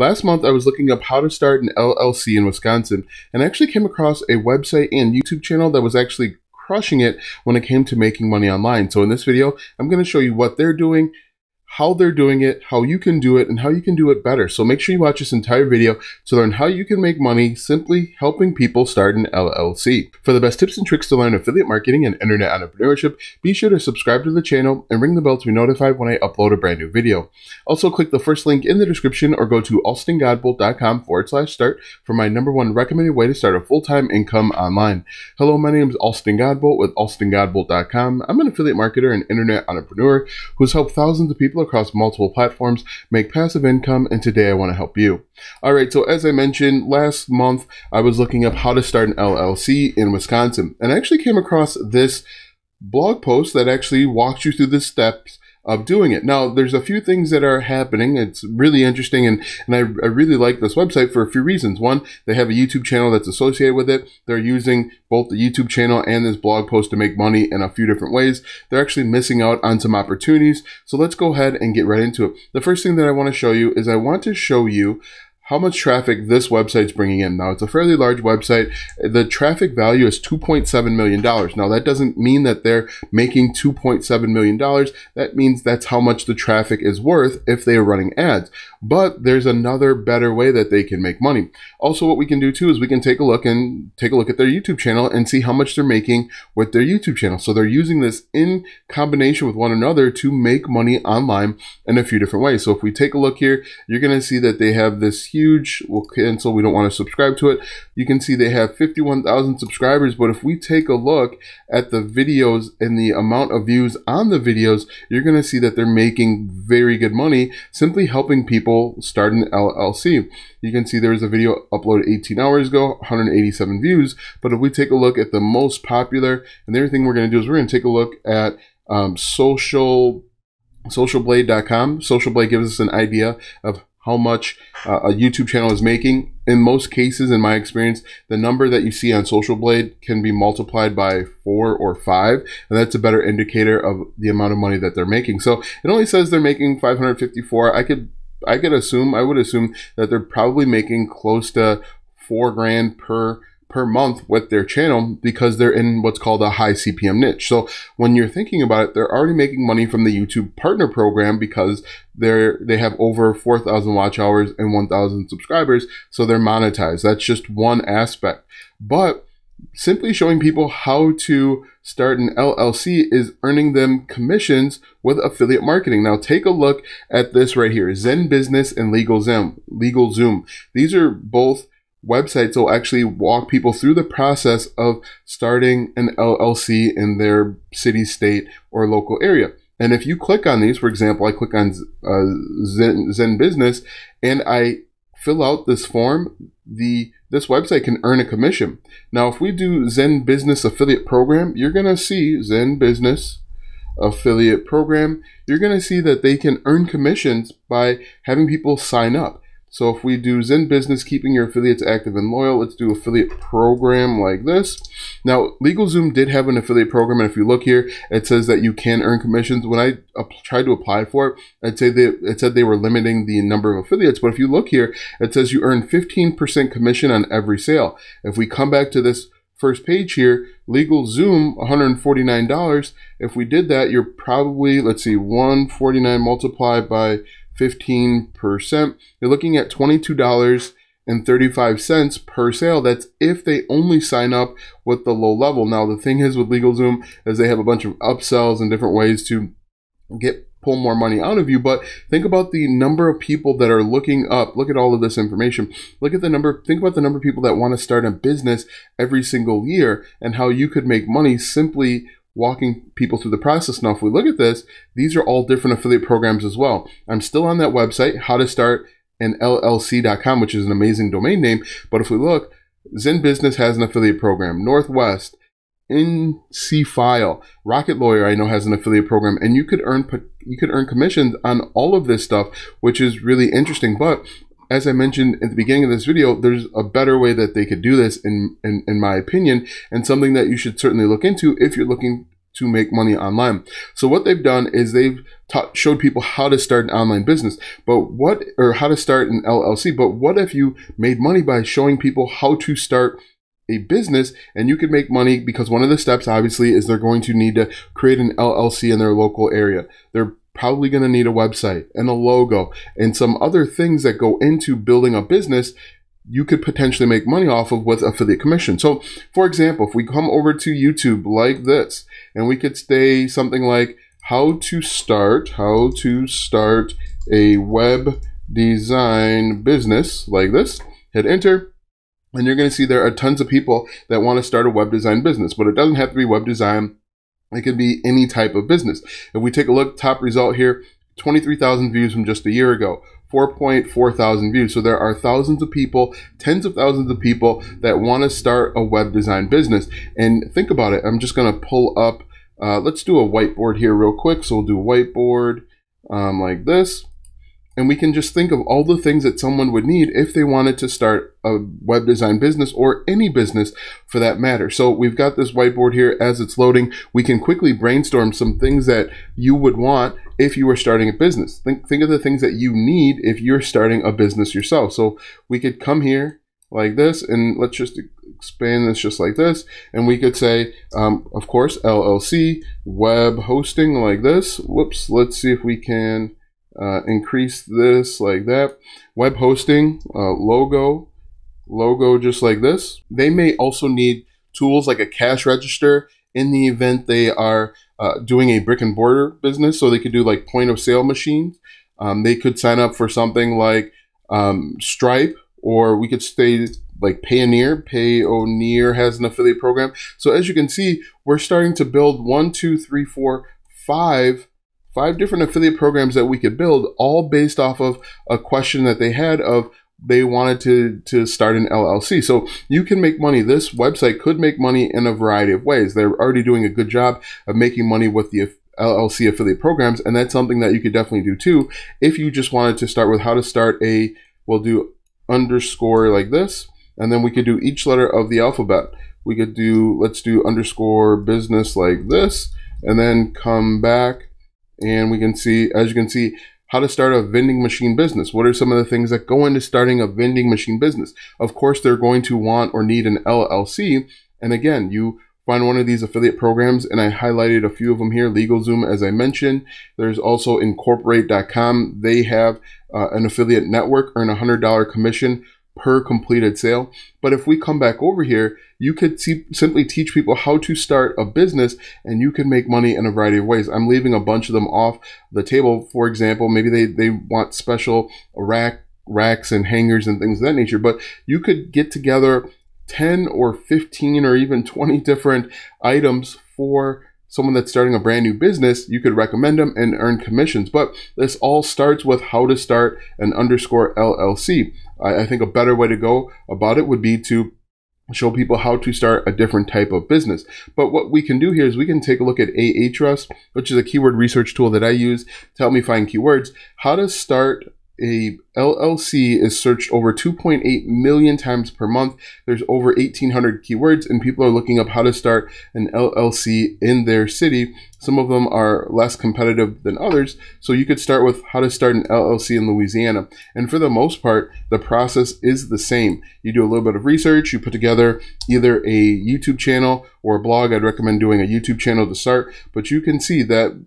Last month, I was looking up how to start an LLC in Wisconsin and actually came across a website and YouTube channel that was actually crushing it when it came to making money online. So in this video, I'm going to show you what they're doing how they're doing it, how you can do it, and how you can do it better. So make sure you watch this entire video to learn how you can make money simply helping people start an LLC. For the best tips and tricks to learn affiliate marketing and internet entrepreneurship, be sure to subscribe to the channel and ring the bell to be notified when I upload a brand new video. Also, click the first link in the description or go to alstongodbolt.com forward slash start for my number one recommended way to start a full-time income online. Hello, my name is Alston Godbolt with alstongodbolt.com. I'm an affiliate marketer and internet entrepreneur who's helped thousands of people people across multiple platforms make passive income, and today I want to help you. All right, so as I mentioned last month, I was looking up how to start an LLC in Wisconsin, and I actually came across this blog post that actually walks you through the steps of doing it. Now, there's a few things that are happening. It's really interesting, and, and I, I really like this website for a few reasons. One, they have a YouTube channel that's associated with it. They're using both the YouTube channel and this blog post to make money in a few different ways. They're actually missing out on some opportunities. So let's go ahead and get right into it. The first thing that I want to show you is I want to show you how much traffic this website's bringing in. Now, it's a fairly large website. The traffic value is $2.7 million. Now, that doesn't mean that they're making $2.7 million. That means that's how much the traffic is worth if they are running ads. But there's another better way that they can make money. Also, what we can do too is we can take a look and take a look at their YouTube channel and see how much they're making with their YouTube channel. So they're using this in combination with one another to make money online in a few different ways. So if we take a look here, you're going to see that they have this huge, we'll cancel, we don't want to subscribe to it. You can see they have 51,000 subscribers, but if we take a look at the videos and the amount of views on the videos, you're going to see that they're making very good money simply helping people people start an LLC. You can see there was a video uploaded 18 hours ago, 187 views. But if we take a look at the most popular, and the other thing we're going to do is we're going to take a look at um, social socialblade.com. Socialblade gives us an idea of how much uh, a YouTube channel is making. In most cases, in my experience, the number that you see on Social Blade can be multiplied by four or five, and that's a better indicator of the amount of money that they're making. So it only says they're making 554. I could I could assume, I would assume that they're probably making close to four grand per per month with their channel because they're in what's called a high CPM niche. So when you're thinking about it, they're already making money from the YouTube partner program because they're they have over 4,000 watch hours and 1,000 subscribers, so they're monetized. That's just one aspect. But simply showing people how to start an LLC is earning them commissions with affiliate marketing. Now take a look at this right here, Zen Business and Legal Zoom. Legal Zoom. These are both websites will actually walk people through the process of starting an LLC in their city, state, or local area. And if you click on these, for example, I click on uh, Zen, Zen Business and I fill out this form, the this website can earn a commission. Now, if we do Zen Business Affiliate Program, you're going to see Zen Business Affiliate Program. You're going to see that they can earn commissions by having people sign up. So if we do Zen Business, keeping your affiliates active and loyal, let's do affiliate program like this. Now, LegalZoom did have an affiliate program, and if you look here, it says that you can earn commissions. When I tried to apply for it, I'd say that it said they were limiting the number of affiliates, but if you look here, it says you earn 15% commission on every sale. If we come back to this first page here, LegalZoom, $149. If we did that, you're probably, let's see, 149 multiplied by 15%. You're looking at $22.35 per sale. That's if they only sign up with the low level. Now, the thing is with LegalZoom is they have a bunch of upsells and different ways to get pull more money out of you but think about the number of people that are looking up look at all of this information look at the number think about the number of people that want to start a business every single year and how you could make money simply walking people through the process. Now, if we look at this, these are all different affiliate programs as well. I'm still on that website, how to start an LLC.com, which is an amazing domain name. But if we look, Zen Business has an affiliate program, Northwest, IncFile, Rocket Lawyer, I know has an affiliate program, and you could earn you could earn commissions on all of this stuff, which is really interesting. But as I mentioned at the beginning of this video, there's a better way that they could do this, in, in, in my opinion, and something that you should certainly look into if you're looking to make money online. So what they've done is they've taught, showed people how to start an online business, but what, or how to start an LLC. But what if you made money by showing people how to start a business and you could make money because one of the steps obviously is they're going to need to create an LLC in their local area. They're probably going to need a website and a logo and some other things that go into building a business you could potentially make money off of with affiliate commission. So, for example, if we come over to YouTube like this, and we could say something like how to start, how to start a web design business like this, hit enter, and you're going to see there are tons of people that want to start a web design business, but it doesn't have to be web design. It could be any type of business. If we take a look, top result here, 23,000 views from just a year ago. 4.4 thousand views. So there are thousands of people, tens of thousands of people that want to start a web design business. And think about it. I'm just going to pull up, uh, let's do a whiteboard here real quick. So we'll do whiteboard um, like this. And we can just think of all the things that someone would need if they wanted to start a web design business or any business for that matter. So we've got this whiteboard here as it's loading. We can quickly brainstorm some things that you would want if you were starting a business. Think, think of the things that you need if you're starting a business yourself. So we could come here like this and let's just expand this just like this. And we could say, um, of course, LLC, web hosting like this. Whoops, let's see if we can uh, increase this like that. Web hosting, uh, logo, logo just like this. They may also need tools like a cash register in the event they are uh, doing a brick and mortar business. So they could do like point of sale machines. Um, they could sign up for something like um, Stripe, or we could stay like Payoneer. Payoneer has an affiliate program. So as you can see, we're starting to build one, two, three, four, five five different affiliate programs that we could build all based off of a question that they had of they wanted to to start an LLC. So you can make money. This website could make money in a variety of ways. They're already doing a good job of making money with the LLC affiliate programs, and that's something that you could definitely do too. If you just wanted to start with how to start a, we'll do underscore like this, and then we could do each letter of the alphabet. We could do, let's do underscore business like this, and then come back, and we can see, as you can see, how to start a vending machine business. What are some of the things that go into starting a vending machine business? Of course, they're going to want or need an LLC. And again, you find one of these affiliate programs, and I highlighted a few of them here. LegalZoom, as I mentioned. There's also Incorporate.com. They have uh, an affiliate network, earn a $100 commission per completed sale. But if we come back over here, you could see, simply teach people how to start a business and you can make money in a variety of ways. I'm leaving a bunch of them off the table. For example, maybe they, they want special rack racks and hangers and things of that nature, but you could get together 10 or 15 or even 20 different items for someone that's starting a brand new business, you could recommend them and earn commissions. But this all starts with how to start an underscore LLC. I think a better way to go about it would be to show people how to start a different type of business. But what we can do here is we can take a look at Ahrefs, which is a keyword research tool that I use to help me find keywords, how to start a LLC is searched over 2.8 million times per month. There's over 1,800 keywords, and people are looking up how to start an LLC in their city. Some of them are less competitive than others. So you could start with how to start an LLC in Louisiana. And for the most part, the process is the same. You do a little bit of research, you put together either a YouTube channel or a blog. I'd recommend doing a YouTube channel to start, but you can see that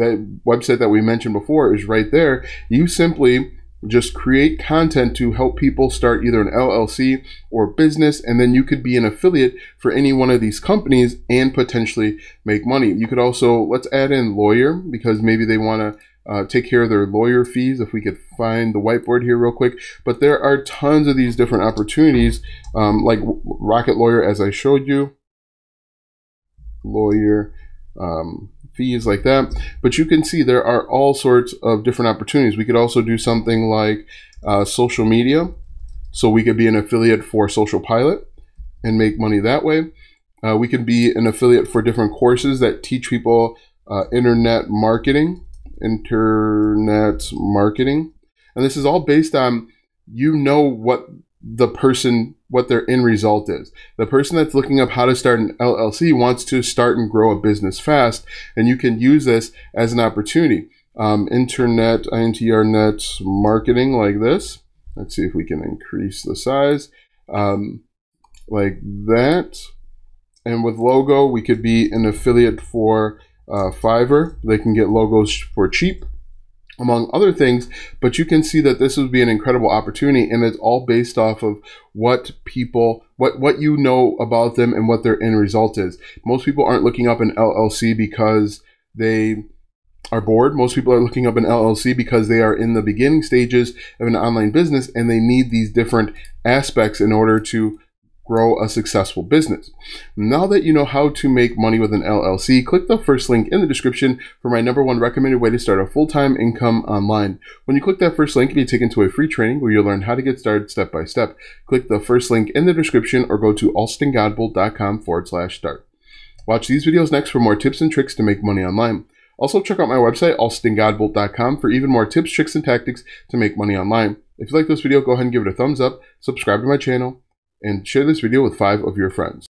that website that we mentioned before is right there. You simply just create content to help people start either an LLC or business, and then you could be an affiliate for any one of these companies and potentially make money. You could also, let's add in lawyer because maybe they want to uh, take care of their lawyer fees if we could find the whiteboard here real quick. But there are tons of these different opportunities, um, like Rocket Lawyer, as I showed you. Lawyer. Um, fees like that. But you can see there are all sorts of different opportunities. We could also do something like uh, social media. So we could be an affiliate for Social Pilot and make money that way. Uh, we could be an affiliate for different courses that teach people uh, internet marketing, internet marketing. And this is all based on you know what the person what their end result is. The person that's looking up how to start an LLC wants to start and grow a business fast, and you can use this as an opportunity. Um, internet, INTRnet marketing like this. Let's see if we can increase the size. Um, like that. And with logo, we could be an affiliate for uh, Fiverr. They can get logos for cheap among other things, but you can see that this would be an incredible opportunity and it's all based off of what people what what you know about them and what their end result is. Most people aren't looking up an LLC because they are bored. Most people are looking up an LLC because they are in the beginning stages of an online business and they need these different aspects in order to grow a successful business. Now that you know how to make money with an LLC, click the first link in the description for my number one recommended way to start a full-time income online. When you click that first link, you'll be taken to a free training where you'll learn how to get started step by step. Click the first link in the description or go to alstongodbolt.com forward slash start. Watch these videos next for more tips and tricks to make money online. Also, check out my website, alstongodbolt.com, for even more tips, tricks, and tactics to make money online. If you like this video, go ahead and give it a thumbs up, subscribe to my channel, and share this video with five of your friends.